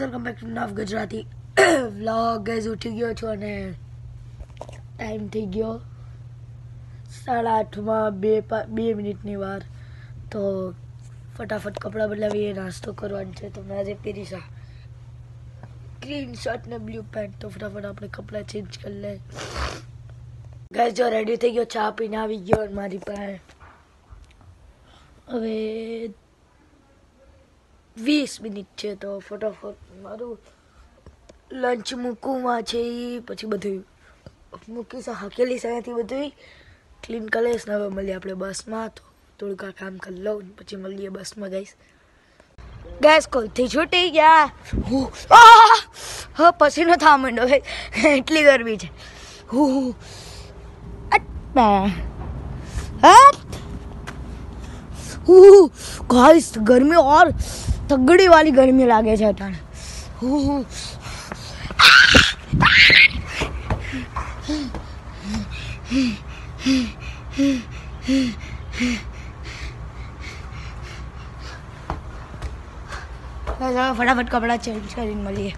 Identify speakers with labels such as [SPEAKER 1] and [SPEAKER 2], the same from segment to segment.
[SPEAKER 1] Guys welcome back to નવ Gujarati vlog guys ઉઠી ગયો છું અને ટાઈમ થઈ ગયો. સાડા આઠમાં બે બે મિનિટની વાર. તો ફટાફટ કપડાં બદલાવીએ, નાસ્તો કરવાનો છે. તો મેં આજે પહેરીશા ગ્રીન શર્ટ ને બ્લુ પેન્ટ તો ફટાફટ આપણે કપડાં ચેન્જ કરી લે ગાઈઝ જો રેડી થઈ ગયો, ચા પીને આવી ગયો મારી પાસે. હવે વીસ મિનિટ છે તો ફટાફટ મારું લંચ મૂકવામાં છે એ પછી બધું મૂકી હાકેલી સાથી બધું ક્લીન કરીશ ને હવે મળીએ આપણે બસમાં. તો થોડુંક કામ કરી લઉં પછી મળીએ બસમાં ગઈશ ગેસ કોલથી છૂટી ગયા. હ ન થવા માંડો ભાઈ. એટલી ગરમી છે. હું ગાઈસ ગરમી ઓર તગડી વાળી ગરમી લાગે છે અટાણે. ફટાફટ કપડાં ચેન્જ કરીને મળીએ.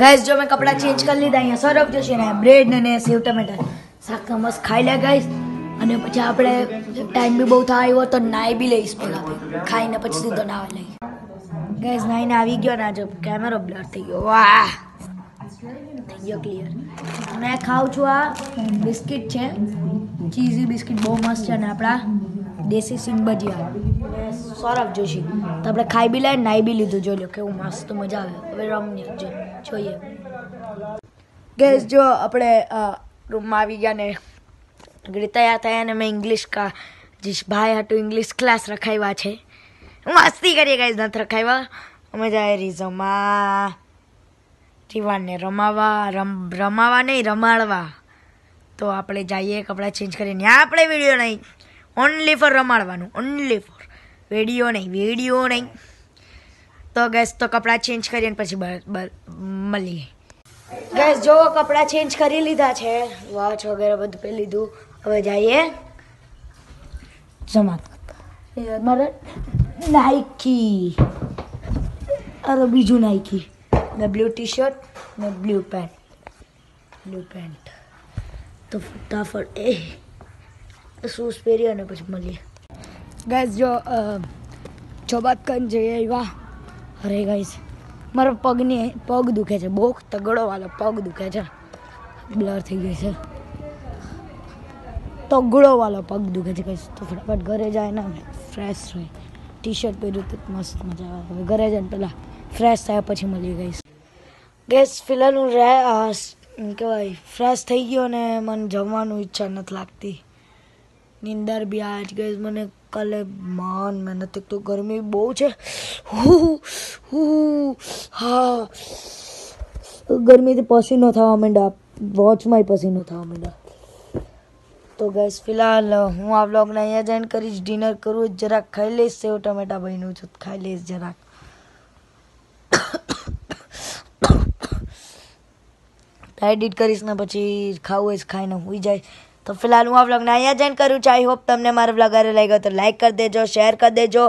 [SPEAKER 1] ગાઈસ જો મેં કપડાં ચેન્જ કરી લીધા, અહીંયા સરફ જોશી ને બ્રેડ ને સેવ ટમેટા. શાક મસ્ત ખાઈ લે ગાઈસ અને પછી આપણે ટાઈમ બી બહુ થાય આવ્યો તો નાઈ બી લઈશ પેલા ખાઈને પછી સીધો નાવા લઈએ. ગાઈસ નાઈને આવી ગયો ને આજે કેમેરો બ્લર થઈ ગયો. વાહ! થઈ ગયો ક્લિયર મેં ખાઉં છું આ બિસ્કિટ છે. ચીઝી બિસ્કિટ બહુ મસ્ત છે અને આપણા દેશી સિંગ ભજીયા સૌરભ જોશી. તો આપણે ખાઈ બી લઈએ નાઈ બી લીધું. જોઈ લો કેવું મસ્ત મજા આવે. હવે રમીએ જો જોઈએ. ગેસ જો આપણે રૂમમાં આવી ગયા ને તૈયાર થયા ને મેં ઇંગ્લિશ કા જીશ ભાઈ હાટું ઇંગ્લિશ ક્લાસ રખાવ્યા છે. મસ્તી કરીએ ગાઈઝ નથી રખાવ્યા અમે જાય રીઝોમાં જીવાનને રમાવા, રમ, રમાવા નહીં, રમાડવા. તો આપણે જઈએ, કપડાં ચેન્જ કરીને આપણે વીડિયો નહીં. ઓનલી ફોર રમાડવાનું ઓનલી ફોર વીડિયો નહીં વીડિયો નહીં. તો ગેસ તો કપડાં ચેન્જ કરીને પછી મળીએ. ગેસ જો કપડાં ચેન્જ કરી લીધા છે. વોચ વગેરે બધું પહેરી લીધું. હવે જઈએ. જમા. મારે નાઇકી અરે બીજું નાઇકી ને બ્લુ ટી શર્ટ ને બ્લુ પેન્ટ બ્લુ પેન્ટ તો ફટાફટ, એ શૂઝ પહેરી અને પછી મળીએ. ગાઈઝ જો ચોબાત કરીને જઈએ આવ્યા, અરે ગાઈઝ મારા પગની પગ દુખે છે, બહુ તગડો વાળો પગ દુખે છે. બ્લર થઈ ગઈ છે. તગડો વાળો પગ દુખે છે કહીશ તો ફટાફટ ઘરે જાય ને ફ્રેશ રહે. ટી શર્ટ પહેર્યું તો મસ્ત મજા આવે. હવે ઘરે જઈને પહેલાં ફ્રેશ થયા પછી મળી ગઈશ. ગેસ ફિલહાલ હું રે અ, શું કહેવાય ફ્રેશ થઈ ગયો ને મને જમવાનું ઈચ્છા નથી લાગતી. નીંદર બી આજ ગઈ મને કાલે મન મહેનત એક તો ગરમી બહુ છે. હું હું હા. ગરમીથી પસીનો થવા માંડ્યા. વોચમાંય પસીનો થવા માંડ્યા. તો ગઈશ ફિલહાલ હું આ બ્લોગને અહીંયા જ કરીશ. ડિનર કરું જરાક, ખાઈ લઈશ. સેવ ટમેટા બન્યું છું ખાઈ લઈશ જરાક. એડિટ કરીશ ને પછી ખાવું હોય ખાઈને હોઈ જાય. તો ફિલહાલ હું આ બ્લોગને અહીંયા જ એન્ડ કરું છું. આઈ હોપ તમને મારો બ્લોગ લાગ્યો તો લાઈક કરી દેજો શેર કરી દેજો.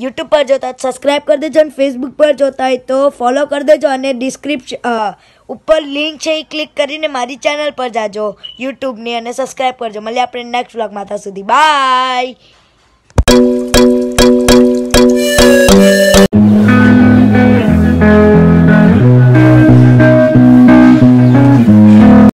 [SPEAKER 1] યુટ્યુબ પર જોતા હોય સબસ્ક્રાઈબ કરી દેજો અને ફેસબુક પર જોતા હોય તો ફોલો કરી દેજો અને ડિસ્ક્રિપ્શન ઉપર લિંક છે એ ક્લિક કરીને મારી ચેનલ પર જાજો યુટ્યુબની અને સબસ્ક્રાઈબ કરજો. મળીએ આપણે નેક્સ્ટ વ્લોગમાં ત્યાં સુધી બાય